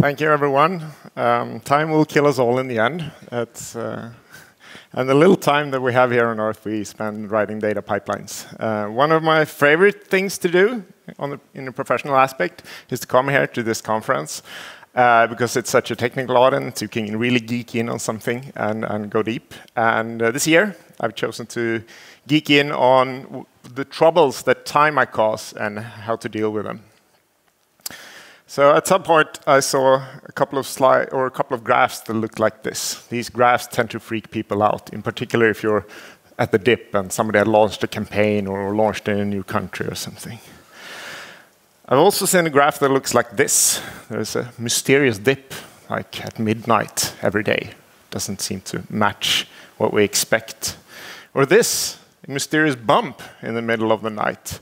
Thank you, everyone. Um, time will kill us all in the end. Uh, and the little time that we have here on Earth, we spend writing data pipelines. Uh, one of my favorite things to do the, in a professional aspect is to come here to this conference uh, because it's such a technical audience. You can really geek in on something and, and go deep. And uh, this year, I've chosen to geek in on the troubles that time might cause and how to deal with them. So at some point, I saw a couple of slides or a couple of graphs that looked like this. These graphs tend to freak people out, in particular if you're at the dip and somebody had launched a campaign or launched in a new country or something. I've also seen a graph that looks like this. There's a mysterious dip, like at midnight every day. Doesn't seem to match what we expect. Or this, a mysterious bump in the middle of the night.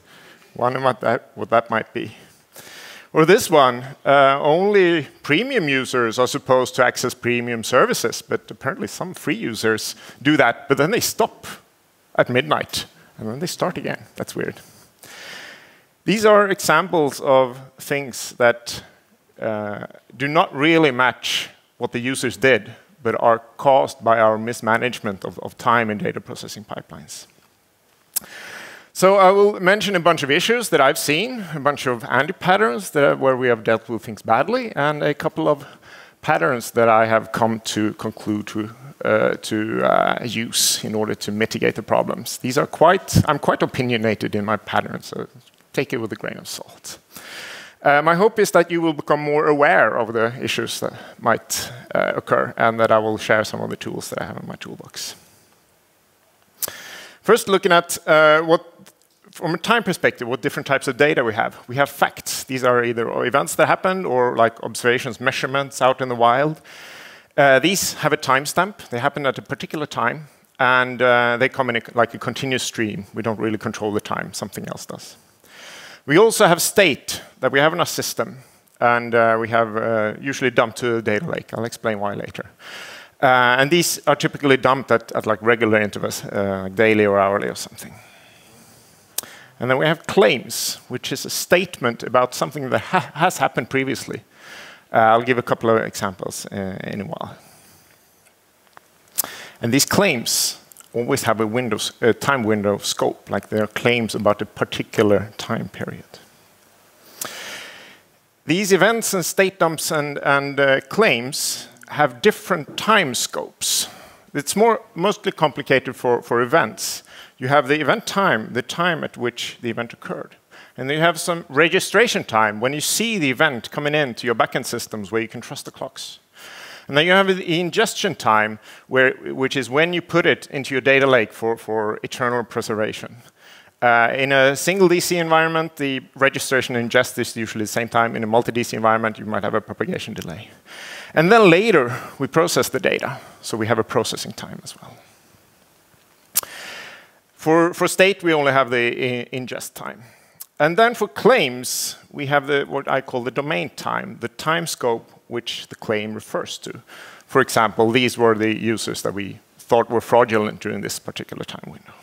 Wonder what that, what that might be. Or this one, uh, only premium users are supposed to access premium services, but apparently some free users do that, but then they stop at midnight, and then they start again. That's weird. These are examples of things that uh, do not really match what the users did, but are caused by our mismanagement of, of time in data processing pipelines. So I will mention a bunch of issues that I've seen, a bunch of anti-patterns where we have dealt with things badly, and a couple of patterns that I have come to conclude to, uh, to uh, use in order to mitigate the problems. These are quite, I'm quite opinionated in my patterns, so take it with a grain of salt. Uh, my hope is that you will become more aware of the issues that might uh, occur, and that I will share some of the tools that I have in my toolbox. First, looking at uh, what, from a time perspective, what different types of data we have. We have facts. These are either events that happened or like observations, measurements out in the wild. Uh, these have a timestamp. They happen at a particular time, and uh, they come in a, like a continuous stream. We don't really control the time. Something else does. We also have state that we have in our system, and uh, we have uh, usually dumped to a data lake. I'll explain why later. Uh, and these are typically dumped at, at like regular intervals, uh, daily or hourly or something. And then we have claims, which is a statement about something that ha has happened previously. Uh, I'll give a couple of examples uh, in a while. And these claims always have a, windows, a time window scope, like they are claims about a particular time period. These events and state dumps and, and uh, claims have different time scopes. It's more mostly complicated for, for events. You have the event time, the time at which the event occurred. And then you have some registration time when you see the event coming into your backend systems where you can trust the clocks. And then you have the ingestion time, where, which is when you put it into your data lake for, for eternal preservation. Uh, in a single DC environment, the registration and ingest is usually the same time. In a multi-DC environment, you might have a propagation delay. And then later, we process the data, so we have a processing time as well. For, for state, we only have the ingest time. And then for claims, we have the, what I call the domain time, the time scope which the claim refers to. For example, these were the users that we thought were fraudulent during this particular time window.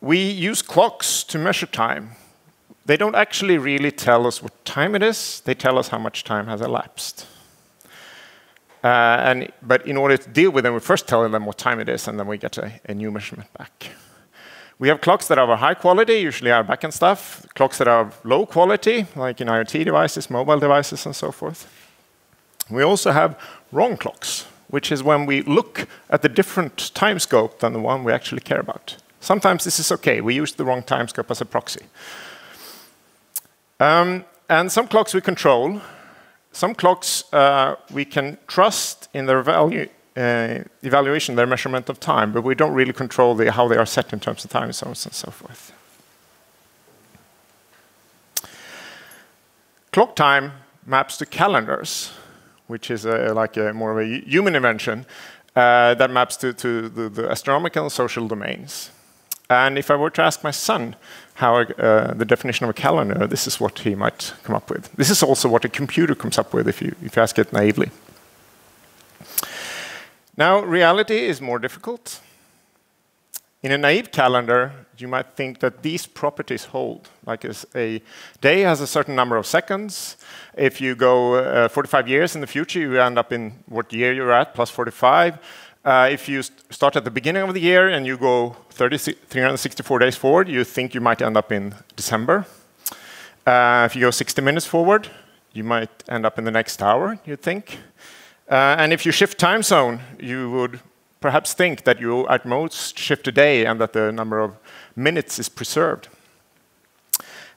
We use clocks to measure time they don't actually really tell us what time it is. They tell us how much time has elapsed. Uh, and, but in order to deal with them, we first tell them what time it is, and then we get a, a new measurement back. We have clocks that are high quality, usually our backend stuff. Clocks that are of low quality, like in IoT devices, mobile devices, and so forth. We also have wrong clocks, which is when we look at the different time scope than the one we actually care about. Sometimes this is okay. We use the wrong time scope as a proxy. Um, and some clocks we control. Some clocks uh, we can trust in their value, uh, evaluation, their measurement of time, but we don't really control the, how they are set in terms of time zones and so forth. Clock time maps to calendars, which is a, like a more of a human invention uh, that maps to, to the, the, astronomical and social domains. And if I were to ask my son how uh, the definition of a calendar, this is what he might come up with. This is also what a computer comes up with if you, if you ask it naively. Now, reality is more difficult. In a naive calendar, you might think that these properties hold. Like a day has a certain number of seconds. If you go uh, 45 years in the future, you end up in what year you're at, plus 45. Uh, if you st start at the beginning of the year and you go 30, 364 days forward, you think you might end up in December. Uh, if you go 60 minutes forward, you might end up in the next hour, you'd think. Uh, and if you shift time zone, you would perhaps think that you at most shift a day and that the number of minutes is preserved.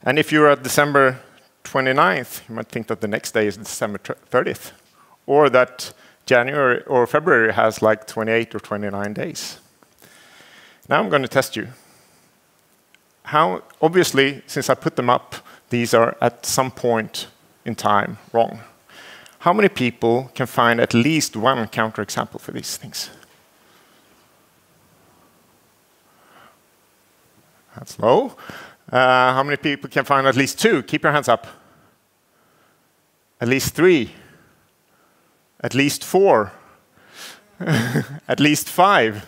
And if you're at December 29th, you might think that the next day is December 30th, or that January or February has like 28 or 29 days. Now I'm going to test you. How, obviously, since I put them up, these are at some point in time wrong. How many people can find at least one counterexample for these things? That's low. Uh, how many people can find at least two? Keep your hands up. At least three. At least four. at least five.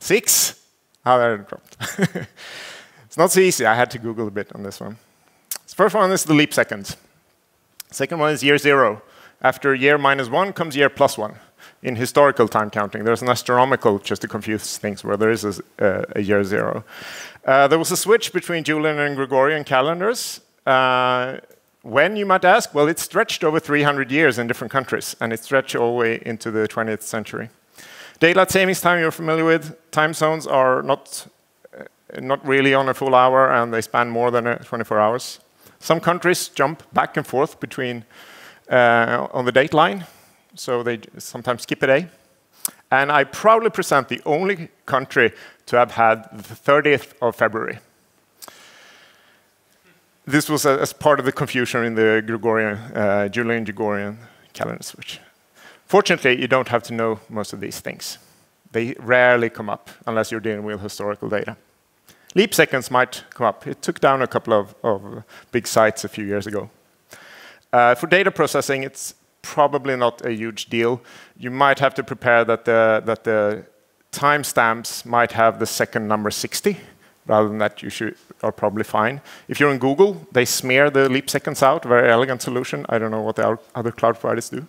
Six. Oh, there it dropped. it's not so easy. I had to Google a bit on this one. The first one is the leap seconds. Second one is year zero. After year minus one comes year plus one in historical time counting. There's an astronomical, just to confuse things, where there is a, uh, a year zero. Uh, there was a switch between Julian and Gregorian calendars. Uh, when, you might ask? Well, it stretched over 300 years in different countries, and it stretched all the way into the 20th century. Daylight savings time you're familiar with. Time zones are not, uh, not really on a full hour, and they span more than uh, 24 hours. Some countries jump back and forth between uh, on the date line, so they sometimes skip a day. And I proudly present the only country to have had the 30th of February. This was as part of the confusion in the Gregorian, uh, Julian Gregorian calendar switch. Fortunately, you don't have to know most of these things. They rarely come up unless you're dealing with historical data. Leap seconds might come up. It took down a couple of, of big sites a few years ago. Uh, for data processing, it's probably not a huge deal. You might have to prepare that the, that the timestamps might have the second number 60. Rather than that, you should, are probably fine. If you're in Google, they smear the leap seconds out, very elegant solution. I don't know what the other cloud providers do.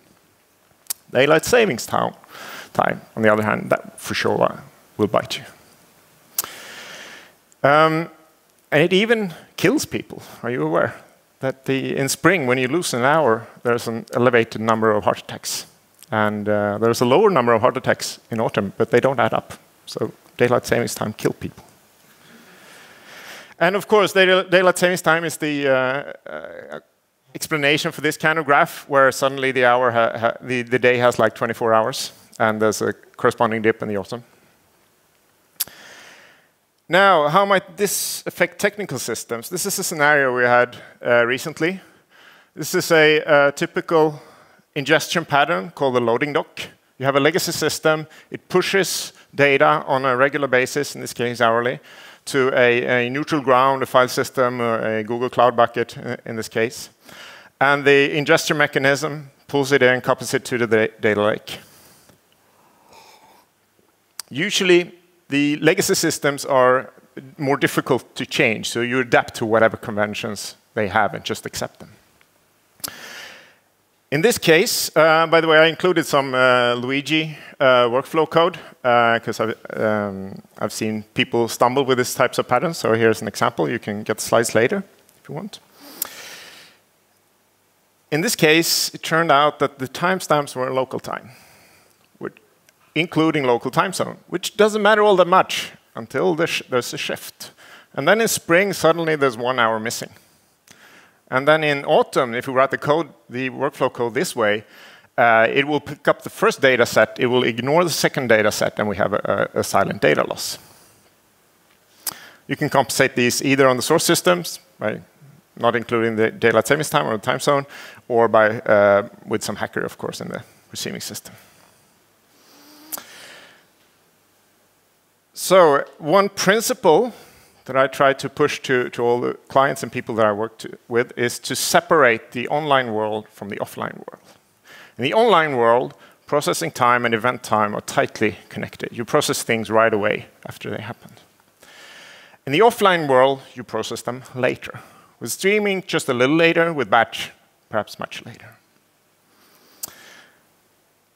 Daylight savings time, on the other hand, that for sure will bite you. Um, and it even kills people. Are you aware? that the, in spring, when you lose an hour, there's an elevated number of heart attacks. And uh, there's a lower number of heart attacks in autumn, but they don't add up. So daylight savings time kill people. And of course, daylight savings time is the uh, uh, explanation for this kind of graph, where suddenly the hour, the, the day has like 24 hours, and there's a corresponding dip in the autumn. Now, how might this affect technical systems? This is a scenario we had uh, recently. This is a uh, typical ingestion pattern called the loading dock. You have a legacy system. It pushes data on a regular basis, in this case hourly, to a, a neutral ground, a file system, or a Google Cloud bucket uh, in this case. And the ingestion mechanism pulls it in and copies it to the data lake. Usually, the legacy systems are more difficult to change, so you adapt to whatever conventions they have and just accept them. In this case, uh, by the way, I included some uh, Luigi uh, workflow code because uh, I've, um, I've seen people stumble with these types of patterns. So here's an example. You can get slides later if you want. In this case, it turned out that the timestamps were local time including local time zone, which doesn't matter all that much until there's a shift. And then in spring, suddenly there's one hour missing. And then in autumn, if we write the code, the workflow code this way, uh, it will pick up the first data set, it will ignore the second data set, and we have a, a, silent data loss. You can compensate these either on the source systems, by not including the daylight savings time or the time zone, or by uh, with some hacker, of course, in the receiving system. So one principle that I try to push to, to all the clients and people that I work to, with is to separate the online world from the offline world. In the online world, processing time and event time are tightly connected. You process things right away after they happen. In the offline world, you process them later. With streaming, just a little later. With batch, perhaps much later.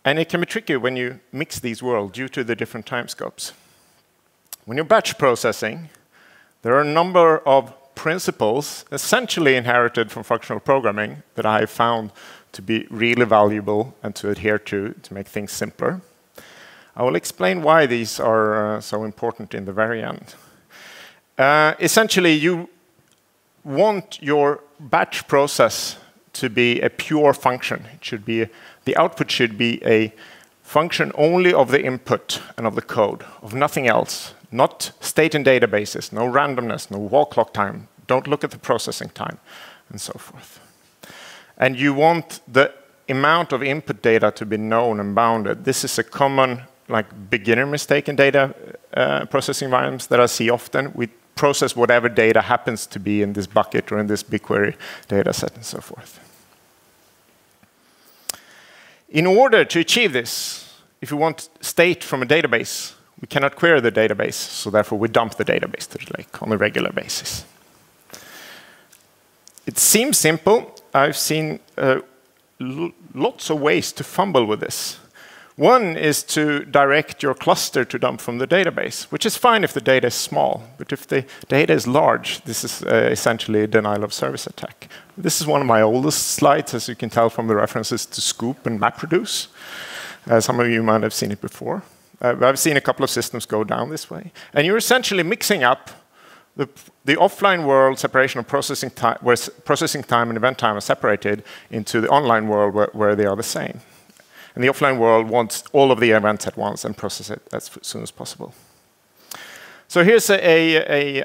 And it can be tricky when you mix these worlds due to the different time scopes. When you're batch processing, there are a number of principles essentially inherited from functional programming that I found to be really valuable and to adhere to to make things simpler. I will explain why these are uh, so important in the very end. Uh, essentially, you want your batch process to be a pure function. It should be the output should be a function only of the input and of the code, of nothing else. Not state in databases, no randomness, no wall clock time. Don't look at the processing time, and so forth. And you want the amount of input data to be known and bounded. This is a common like beginner mistake in data uh, processing environments that I see often. We process whatever data happens to be in this bucket or in this BigQuery data set and so forth. In order to achieve this, if we want state from a database, we cannot query the database, so therefore we dump the database to the lake on a regular basis. It seems simple. I've seen uh, lots of ways to fumble with this. One is to direct your cluster to dump from the database, which is fine if the data is small. But if the data is large, this is uh, essentially a denial of service attack. This is one of my oldest slides, as you can tell from the references to Sqoop and MapReduce. Uh, some of you might have seen it before. Uh, I've seen a couple of systems go down this way. And you're essentially mixing up the, the offline world separation of processing time, where processing time and event time are separated, into the online world where, where they are the same. And the offline world wants all of the events at once and process it as soon as possible. So here's a, a, a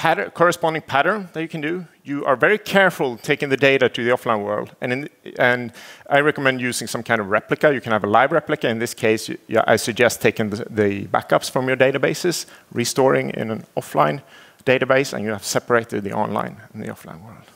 pattern, corresponding pattern that you can do. You are very careful taking the data to the offline world. And, in, and I recommend using some kind of replica. You can have a live replica. In this case, you, I suggest taking the, the backups from your databases, restoring in an offline database, and you have separated the online and the offline world.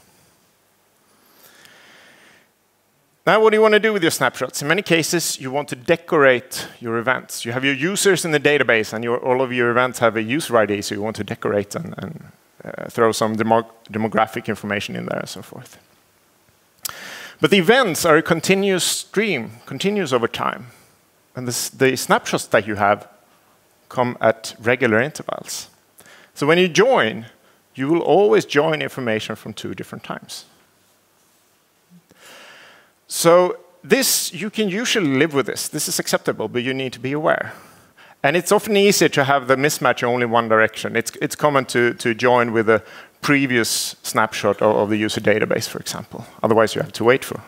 Now, what do you want to do with your snapshots? In many cases, you want to decorate your events. You have your users in the database, and your, all of your events have a user ID, so you want to decorate and, and uh, throw some demo demographic information in there and so forth. But the events are a continuous stream, continuous over time. And this, the snapshots that you have come at regular intervals. So when you join, you will always join information from two different times. So this, you can usually live with this. This is acceptable, but you need to be aware. And it's often easier to have the mismatch only one direction. It's, it's common to, to join with a previous snapshot of, of the user database, for example. Otherwise, you have to wait for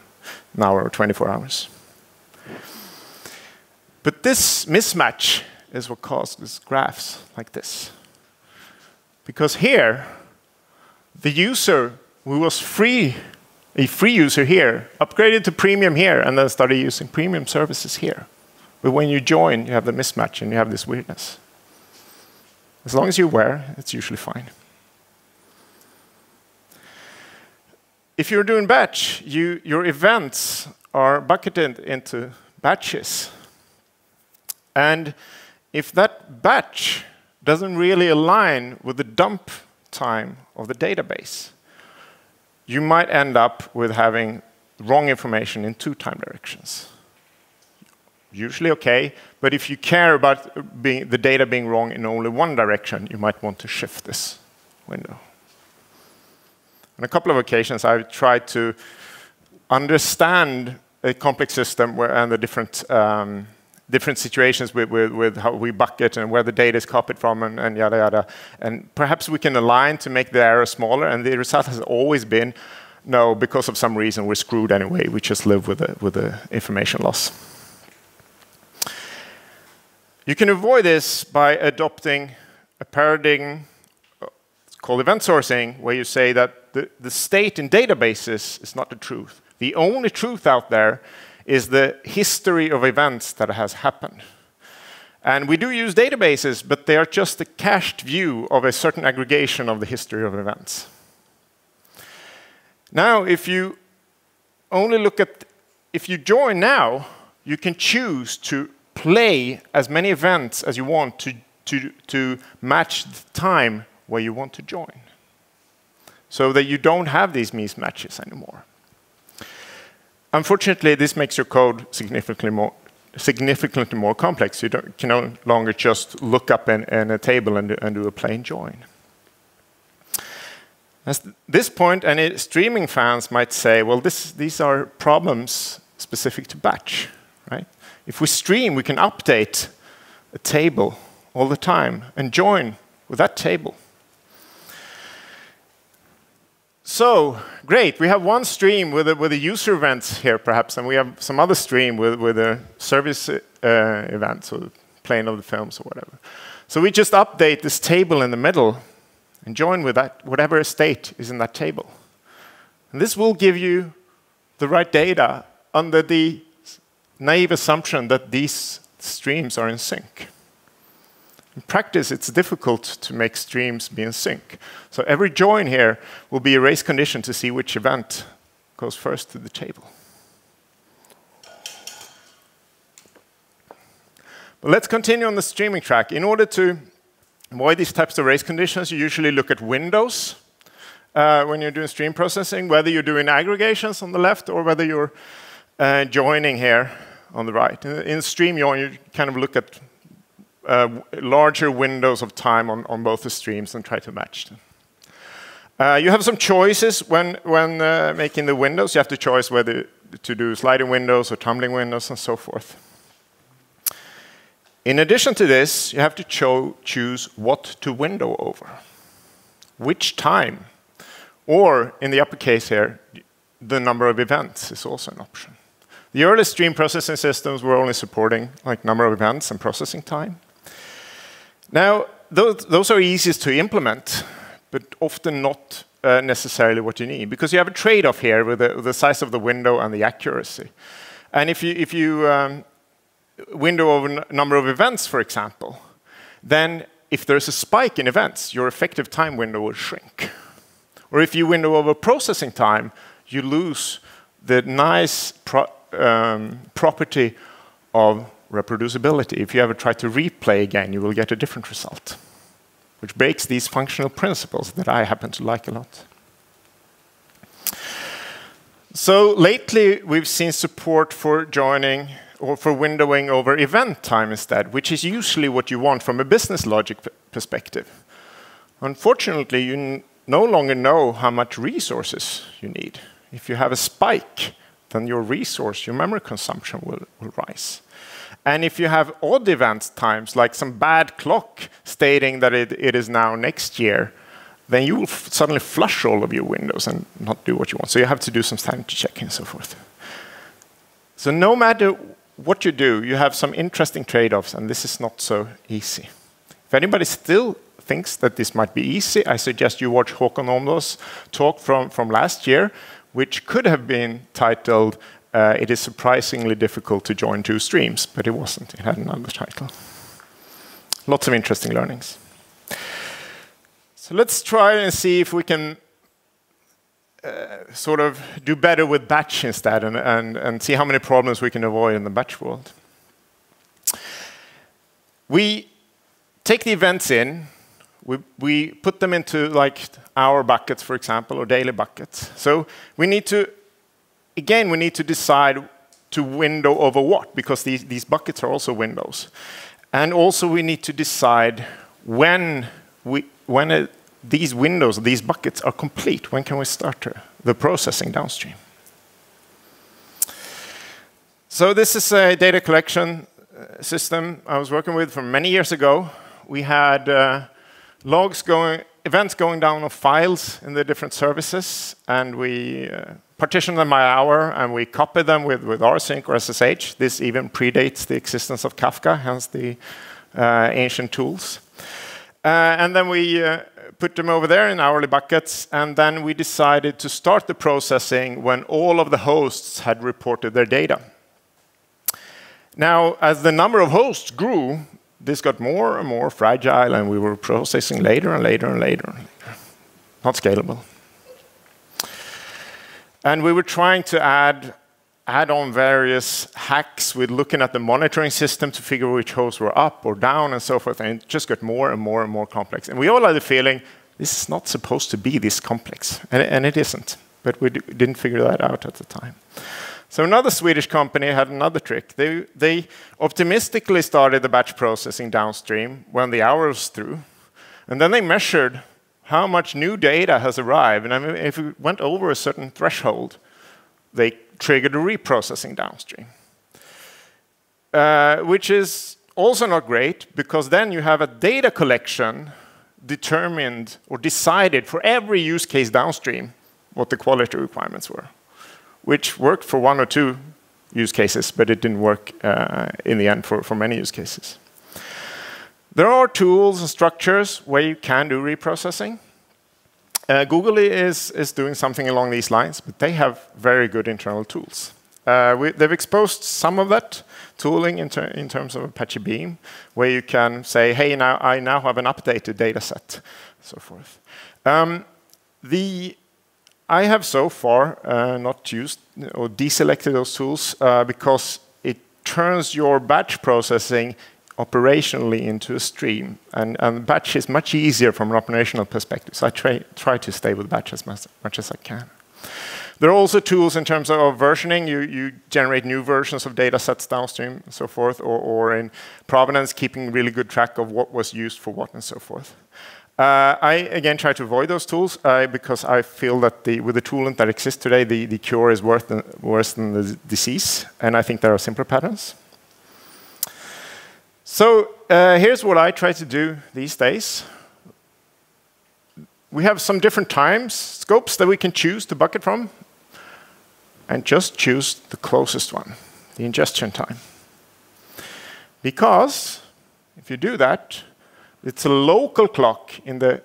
an hour or 24 hours. But this mismatch is what causes graphs like this. Because here, the user who was free a free user here, upgraded to premium here, and then started using premium services here. But when you join, you have the mismatch and you have this weirdness. As long as you're aware, it's usually fine. If you're doing batch, you, your events are bucketed into batches. And if that batch doesn't really align with the dump time of the database, you might end up with having wrong information in two time directions. Usually okay, but if you care about being, the data being wrong in only one direction, you might want to shift this window. On a couple of occasions, I've tried to understand a complex system where, and the different um, different situations with, with, with, how we bucket and where the data is copied from and, and, yada yada. And perhaps we can align to make the error smaller. And the result has always been, no, because of some reason we're screwed anyway. We just live with the, with the information loss. You can avoid this by adopting a paradigm called event sourcing, where you say that the, the state in databases is not the truth. The only truth out there is the history of events that has happened. And we do use databases, but they are just a cached view of a certain aggregation of the history of events. Now, if you only look at, if you join now, you can choose to play as many events as you want to, to, to match the time where you want to join so that you don't have these mismatches anymore. Unfortunately, this makes your code significantly more, significantly more complex. You can no longer just look up in, in a table and do, and do, a plain join. At this point, any streaming fans might say, well, this, these are problems specific to batch, right? If we stream, we can update a table all the time and join with that table. So, great, we have one stream with a, with a user event here perhaps, and we have some other stream with, with a service uh, event, so playing of the films or whatever. So we just update this table in the middle and join with that, whatever state is in that table. And this will give you the right data under the naive assumption that these streams are in sync. In practice, it's difficult to make streams be in sync. So every join here will be a race condition to see which event goes first to the table. But let's continue on the streaming track. In order to avoid these types of race conditions, you usually look at windows uh, when you're doing stream processing, whether you're doing aggregations on the left or whether you're uh, joining here on the right. In stream join, you kind of look at uh, larger windows of time on, on both the streams and try to match them. Uh, you have some choices when, when uh, making the windows. You have to choose whether to do sliding windows or tumbling windows and so forth. In addition to this, you have to cho choose what to window over, which time, or in the upper case here, the number of events is also an option. The early stream processing systems were only supporting like number of events and processing time. Now, those, those are easiest to implement, but often not uh, necessarily what you need, because you have a trade-off here with the, the, size of the window and the accuracy. And if you, if you um, window over a number of events, for example, then if there's a spike in events, your effective time window will shrink. Or if you window over processing time, you lose the nice pro um, property of reproducibility. If you ever try to replay again, you will get a different result, which breaks these functional principles that I happen to like a lot. So lately, we've seen support for joining or for windowing over event time instead, which is usually what you want from a business logic perspective. Unfortunately, you no longer know how much resources you need. If you have a spike, then your resource, your memory consumption will, will rise. And if you have odd event times, like some bad clock stating that it, it is now next year, then you will suddenly flush all of your windows and not do what you want. So you have to do some sanity checking and so forth. So no matter what you do, you have some interesting trade-offs, and this is not so easy. If anybody still thinks that this might be easy, I suggest you watch Håkon Åmdal's talk from, from last year, which could have been titled uh, it is surprisingly difficult to join two streams, but it wasn't. It had another title. Lots of interesting learnings. So let's try and see if we can uh, sort of do better with batch instead and, and, and see how many problems we can avoid in the batch world. We take the events in, we, we put them into like hour buckets, for example, or daily buckets. So we need to again, we need to decide to window over what, because these, these buckets are also windows. And also we need to decide when, we, when uh, these windows, these buckets are complete, when can we start the processing downstream? So this is a data collection uh, system I was working with from many years ago. We had uh, logs going, events going down of files in the different services, and we uh, partition them by hour, and we copy them with, with rsync or SSH. This even predates the existence of Kafka, hence the uh, ancient tools. Uh, and then we uh, put them over there in hourly buckets, and then we decided to start the processing when all of the hosts had reported their data. Now, as the number of hosts grew, this got more and more fragile, and we were processing later and later and later. Not scalable. And we were trying to add add on various hacks with looking at the monitoring system to figure which hosts were up or down and so forth, and it just got more and more and more complex. And we all had the feeling this is not supposed to be this complex, and, and it isn't. But we didn't figure that out at the time. So another Swedish company had another trick. They, they optimistically started the batch processing downstream when the hour was through, and then they measured how much new data has arrived. And I mean, if it went over a certain threshold, they triggered a reprocessing downstream, uh, which is also not great because then you have a data collection determined or decided for every use case downstream what the quality requirements were, which worked for one or two use cases, but it didn't work uh, in the end for, for many use cases. There are tools and structures where you can do reprocessing. Uh, Google is, is doing something along these lines, but they have very good internal tools. Uh, we, they've exposed some of that tooling in, ter in, terms of Apache Beam, where you can say, hey, now I now have an updated data set, so forth. Um, the, I have so far uh, not used or deselected those tools uh, because it turns your batch processing operationally into a stream. And, and batch is much easier from an operational perspective. So I try, try to stay with batch as much, much as I can. There are also tools in terms of versioning. You, you generate new versions of data sets downstream and so forth, or, or in provenance, keeping really good track of what was used for what and so forth. Uh, I, again, try to avoid those tools uh, because I feel that the, with the tooling that exists today, the, the cure is worse than, worse than the disease, and I think there are simpler patterns. So uh, here's what I try to do these days. We have some different times, scopes that we can choose to bucket from, and just choose the closest one, the ingestion time. Because if you do that, it's a local clock in the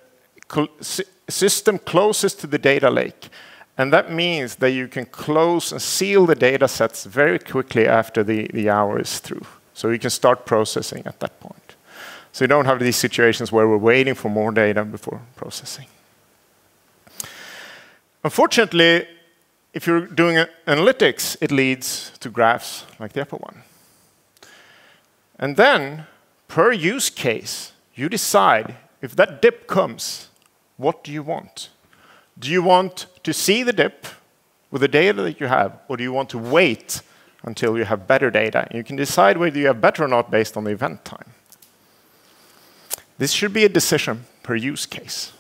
system closest to the data lake. And that means that you can close and seal the data sets very quickly after the, the hour is through. So you can start processing at that point. So you don't have these situations where we're waiting for more data before processing. Unfortunately, if you're doing analytics, it leads to graphs like the upper one. And then, per use case, you decide if that dip comes, what do you want? Do you want to see the dip with the data that you have, or do you want to wait until you have better data. You can decide whether you have better or not based on the event time. This should be a decision per use case.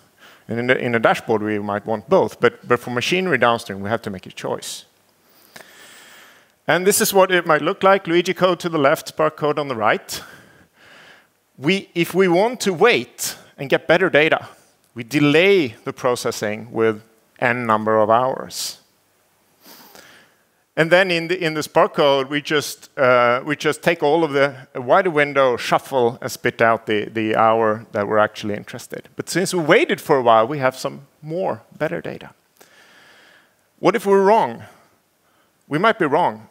And in, the, in a dashboard, we might want both, but, but for machinery downstream, we have to make a choice. And this is what it might look like. Luigi code to the left, Spark code on the right. We, if we want to wait and get better data, we delay the processing with n number of hours. And then in the, in the Spark code, we just, uh, we just take all of the wider window, shuffle, and spit out the, the hour that we're actually interested. But since we waited for a while, we have some more, better data. What if we're wrong? We might be wrong.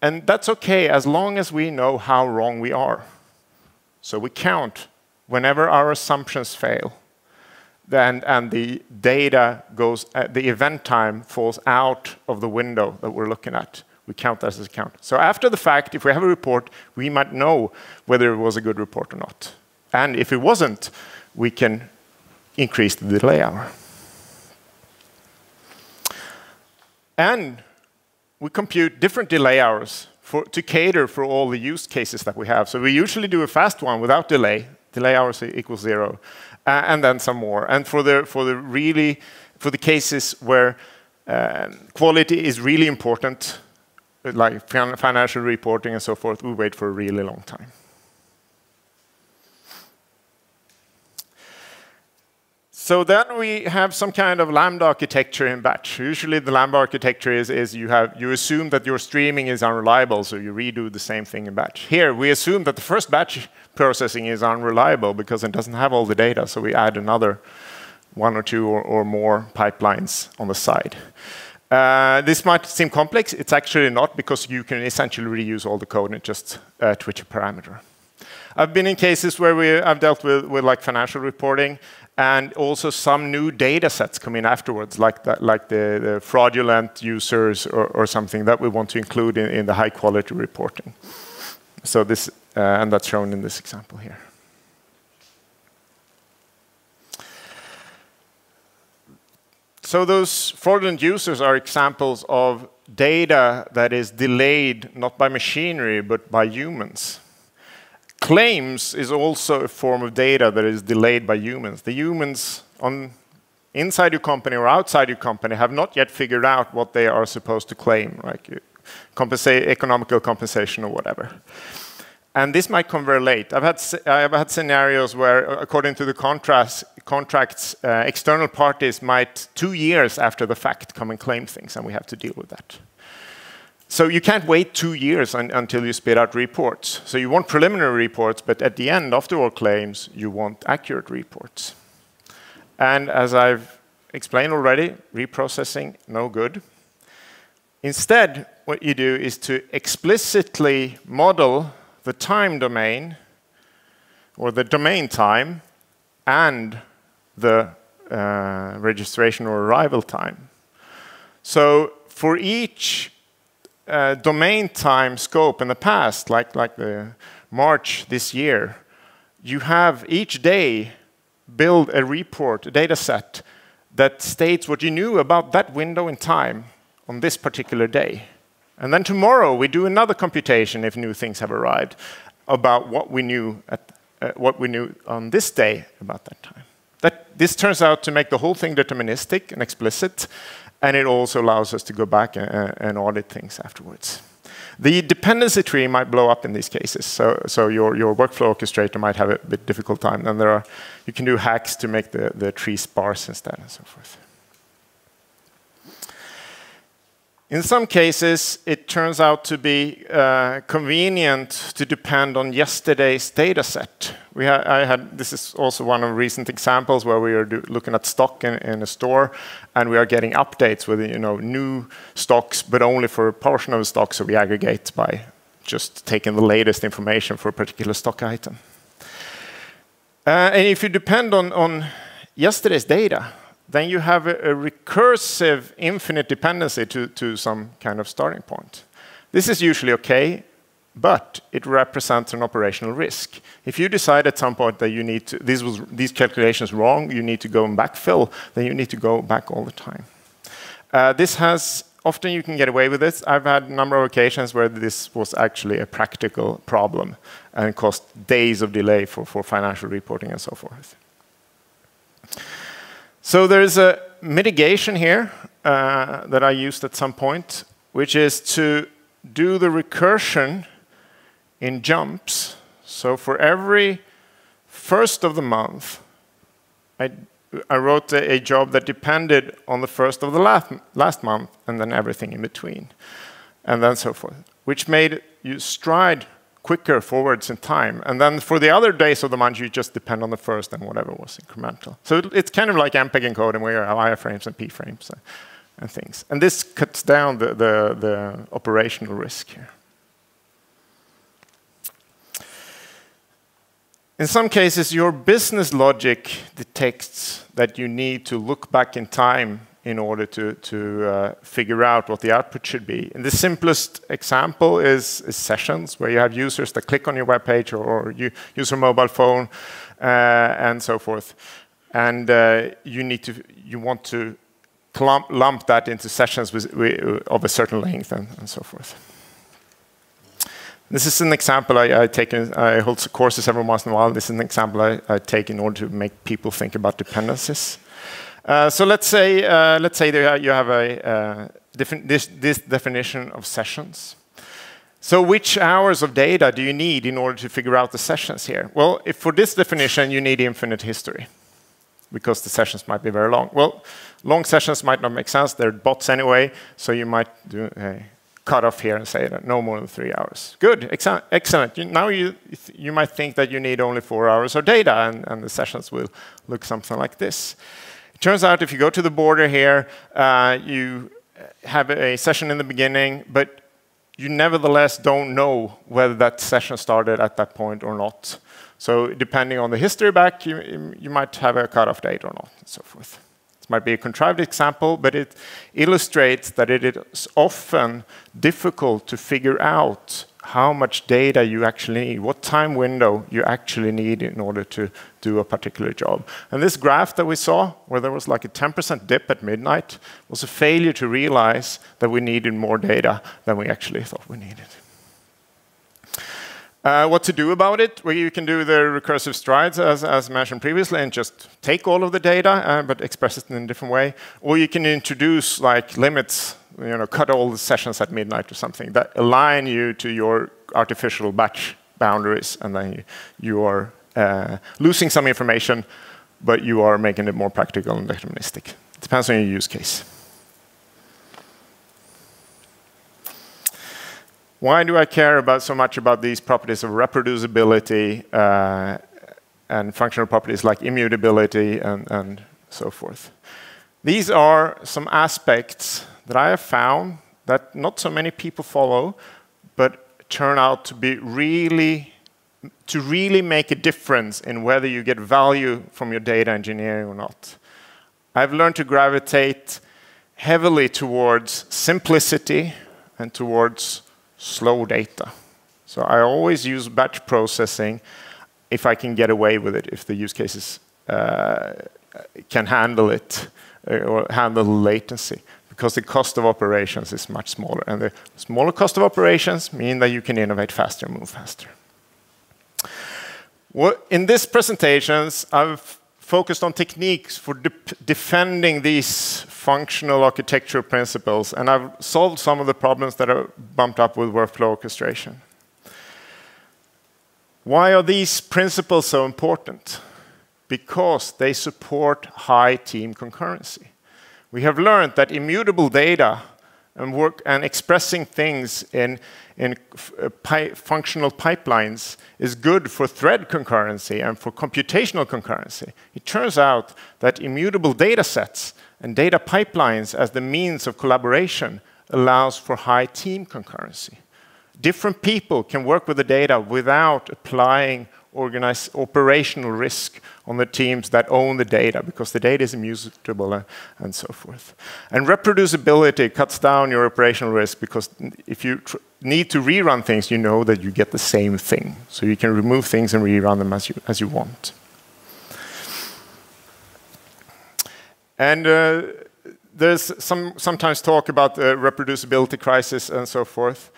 And that's okay as long as we know how wrong we are. So we count whenever our assumptions fail then and the data goes, uh, the event time falls out of the window that we're looking at. We count that as a count. So after the fact, if we have a report, we might know whether it was a good report or not. And if it wasn't, we can increase the delay hour. And we compute different delay hours for, to cater for all the use cases that we have. So we usually do a fast one without delay. Delay hours equals zero uh, and then some more. And for the for the really for the cases where uh, quality is really important, like financial reporting and so forth, we wait for a really long time. So then we have some kind of Lambda architecture in batch. Usually the Lambda architecture is, is you, have, you assume that your streaming is unreliable, so you redo the same thing in batch. Here, we assume that the first batch processing is unreliable because it doesn't have all the data, so we add another one or two or, or more pipelines on the side. Uh, this might seem complex. It's actually not because you can essentially reuse all the code and just uh, twitch a parameter. I've been in cases where we, I've dealt with, with like financial reporting, and also some new data sets come in afterwards, like, that, like the, the fraudulent users or, or, something that we want to include in, in the high quality reporting. So this, uh, and that's shown in this example here. So those fraudulent users are examples of data that is delayed not by machinery but by humans. Claims is also a form of data that is delayed by humans. The humans on inside your company or outside your company have not yet figured out what they are supposed to claim, like compensate, economical compensation or whatever. And this might come very late. I've had, I've had scenarios where, according to the contracts, contracts uh, external parties might, two years after the fact, come and claim things, and we have to deal with that. So you can't wait two years un until you spit out reports. So you want preliminary reports, but at the end, after all claims, you want accurate reports. And as I've explained already, reprocessing, no good. Instead, what you do is to explicitly model the time domain, or the domain time, and the uh, registration or arrival time. So for each uh, domain time scope in the past, like, like the March this year, you have each day build a report, a data set that states what you knew about that window in time on this particular day. And then tomorrow we do another computation if new things have arrived about what we knew at uh, what we knew on this day about that time. That this turns out to make the whole thing deterministic and explicit, and it also allows us to go back and, audit things afterwards. The dependency tree might blow up in these cases, so, so your, your workflow orchestrator might have a bit difficult time. And there are, you can do hacks to make the, the tree sparse instead and so forth. In some cases, it turns out to be uh, convenient to depend on yesterday's data set. We ha I had, this is also one of recent examples where we are looking at stock in, in, a store, and we are getting updates with you know, new stocks, but only for a portion of the stock, so we aggregate by just taking the latest information for a particular stock item. Uh, and if you depend on, on yesterday's data, then you have a, a recursive infinite dependency to, to some kind of starting point. This is usually okay, but it represents an operational risk. If you decide at some point that you need to, this was, these calculations wrong, you need to go and backfill, then you need to go back all the time. Uh, this has, often you can get away with this. I've had a number of occasions where this was actually a practical problem and cost days of delay for, for financial reporting and so forth. So there's a mitigation here uh, that I used at some point, which is to do the recursion in jumps. So for every first of the month, I, I wrote a, a, job that depended on the first of the last, last month and then everything in between, and then so forth, which made you stride quicker forwards in time. And then for the other days of the month, you just depend on the first and whatever was incremental. So it's kind of like MPEG encoding where you have I-frames and P-frames and, and things. And this cuts down the, the, the operational risk here. In some cases, your business logic detects that you need to look back in time in order to, to uh, figure out what the output should be. And the simplest example is, is, sessions, where you have users that click on your web page or, or you use your mobile phone uh, and so forth. And uh, you need to, you want to lump that into sessions with, with, of a certain length and, and, so forth. This is an example I, I take. In, I hold courses every once in a while. This is an example I, I take in order to make people think about dependencies. Uh, so let's say uh, let's say you have a uh, this, this definition of sessions. So which hours of data do you need in order to figure out the sessions here? Well, if for this definition you need infinite history, because the sessions might be very long. Well, long sessions might not make sense. They're bots anyway, so you might do a cutoff here and say that no more than three hours. Good, excellent. now you, you might think that you need only four hours of data, and, and the sessions will look something like this. It turns out if you go to the border here, uh, you have a session in the beginning, but you nevertheless don't know whether that session started at that point or not. So depending on the history back, you, you might have a cutoff date or not, and so forth. It might be a contrived example, but it illustrates that it is often difficult to figure out how much data you actually need, what time window you actually need in order to do a particular job. And this graph that we saw, where there was like a 10% dip at midnight, was a failure to realize that we needed more data than we actually thought we needed. Uh, what to do about it? Well, you can do the recursive strides, as, as mentioned previously, and just take all of the data, uh, but express it in a different way. Or you can introduce like limits you know, cut all the sessions at midnight or something that align you to your artificial batch boundaries, and then you, are uh, losing some information, but you are making it more practical and deterministic. It depends on your use case. Why do I care about so much about these properties of reproducibility uh, and functional properties like immutability and, and so forth? These are some aspects that I have found that not so many people follow, but turn out to be really to really make a difference in whether you get value from your data engineering or not. I've learned to gravitate heavily towards simplicity and towards slow data. So I always use batch processing if I can get away with it, if the use cases uh, can handle it uh, or handle latency because the cost of operations is much smaller. And the smaller cost of operations mean that you can innovate faster, and move faster. In these presentations, I've focused on techniques for de defending these functional architectural principles, and I've solved some of the problems that are bumped up with workflow orchestration. Why are these principles so important? Because they support high team concurrency we have learned that immutable data and work and expressing things in, in uh, pi functional pipelines is good for thread concurrency and for computational concurrency. It turns out that immutable data sets and data pipelines as the means of collaboration allows for high team concurrency. Different people can work with the data without applying operational risk on the teams that own the data because the data is immutable and, so forth. And reproducibility cuts down your operational risk because if you need to rerun things, you know that you get the same thing. So you can remove things and rerun them as you, as you want. And uh, there's some, sometimes talk about the reproducibility crisis and so forth.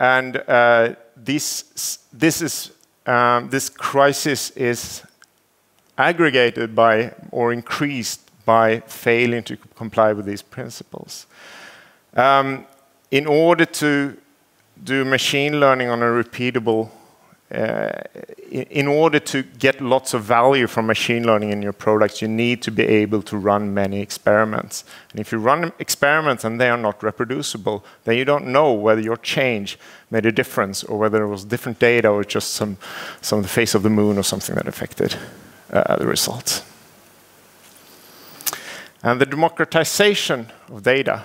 And uh, this, this is um, this crisis is aggregated by or increased by failing to comply with these principles. Um, in order to do machine learning on a repeatable uh, in order to get lots of value from machine learning in your products, you need to be able to run many experiments. And if you run experiments and they are not reproducible, then you don't know whether your change made a difference or whether it was different data or just some, some the face of the moon or something that affected Uh, the results. And the democratization of data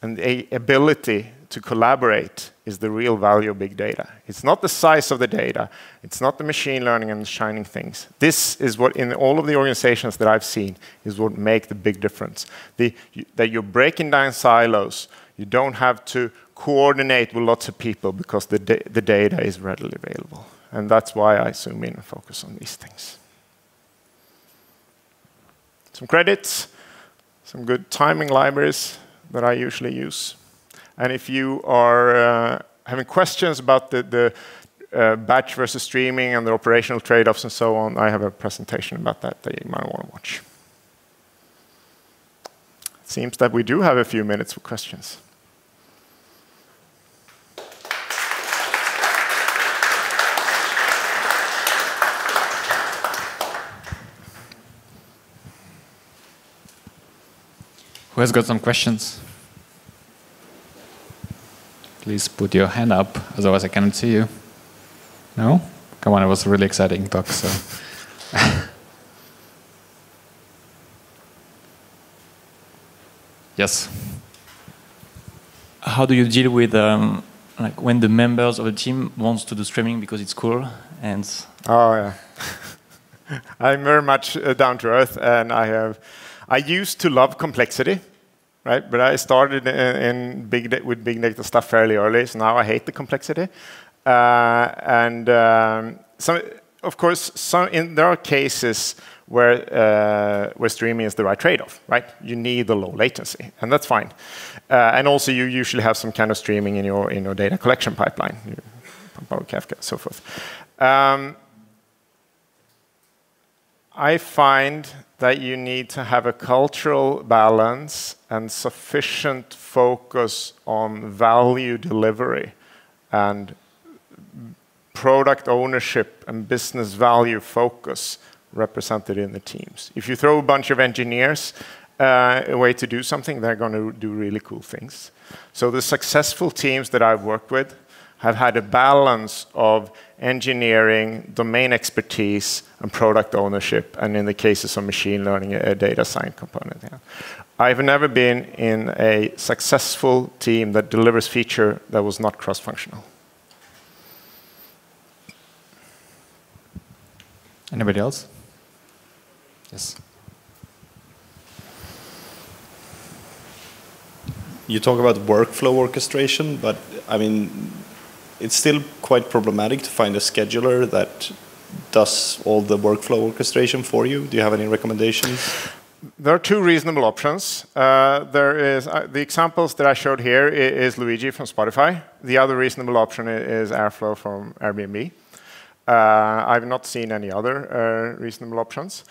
and the ability to collaborate is the real value of big data. It's not the size of the data. It's not the machine learning and the shining things. This is what, in all of the organizations that I've seen, is what make the big difference. The, that you're breaking down silos. You don't have to coordinate with lots of people because the, the data is readily available. And that's why I zoom in and focus on these things. Some credits, some good timing libraries that I usually use. And if you are uh, having questions about the, the uh, batch versus streaming and the operational trade-offs and so on, I have a presentation about that that you might want to watch. It seems that we do have a few minutes for questions. Who has got some questions? Please put your hand up, otherwise I cannot see you. No? Come on, it was a really exciting talk. So. yes. How do you deal with um, like when the members of the team wants to do streaming because it's cool and. Oh yeah. I'm very much uh, down to earth, and I have. I used to love complexity, right? But I started in, in big with big data stuff fairly early, so now I hate the complexity. Uh, and um, some, of course, some in, there are cases where uh, where streaming is the right trade-off, right? You need the low latency, and that's fine. Uh, and also, you usually have some kind of streaming in your in your data collection pipeline, Power Kafka, so forth. Um, I find that you need to have a cultural balance and sufficient focus on value delivery and product ownership and business value focus represented in the teams. If you throw a bunch of engineers uh, away to do something, they're going to do really cool things. So the successful teams that I've worked with have had a balance of engineering, domain expertise, and product ownership, and in the cases of machine learning, a data science component. Yeah. I've never been in a successful team that delivers feature that was not cross-functional. Anybody else? Yes. You talk about workflow orchestration, but I mean, it's still quite problematic to find a scheduler that does all the workflow orchestration for you. Do you have any recommendations? There are two reasonable options. Uh, there is uh, the examples that I showed here is, is, Luigi from Spotify. The other reasonable option is Airflow from Airbnb. Uh, I've not seen any other uh, reasonable options.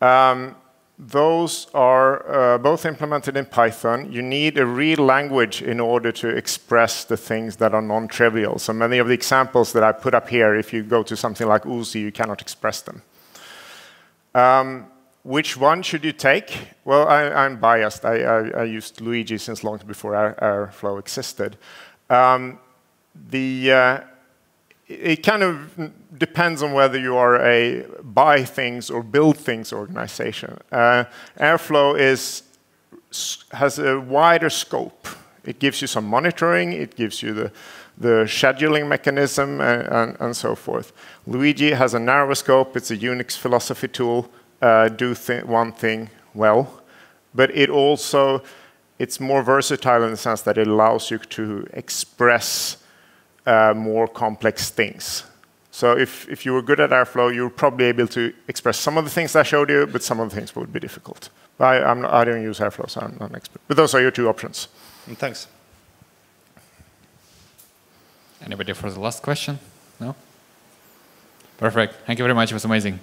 Um, those are uh, both implemented in Python. You need a real language in order to express the things that are non-trivial. So many of the examples that I put up here, if you go to something like Oozie, you cannot express them. Um, which one should you take? Well, I, am biased. I, I, I, used Luigi since long before Airflow existed. Um, the uh, it kind of depends on whether you are a buy things or build things organization. Uh, Airflow is, has a wider scope. It gives you some monitoring, it gives you the, the scheduling mechanism, and, and, and so forth. Luigi has a narrower scope, it's a Unix philosophy tool, uh, do one thing well, but it also, it's more versatile in the sense that it allows you to express uh, more complex things. So if, if you were good at Airflow, you're probably able to express some of the things I showed you, but some of the things would be difficult. I, I'm not, I don't use Airflow, so I'm not an expert. But those are your two options. Mm, thanks. Anybody for the last question? No? Perfect. Thank you very much. It was amazing.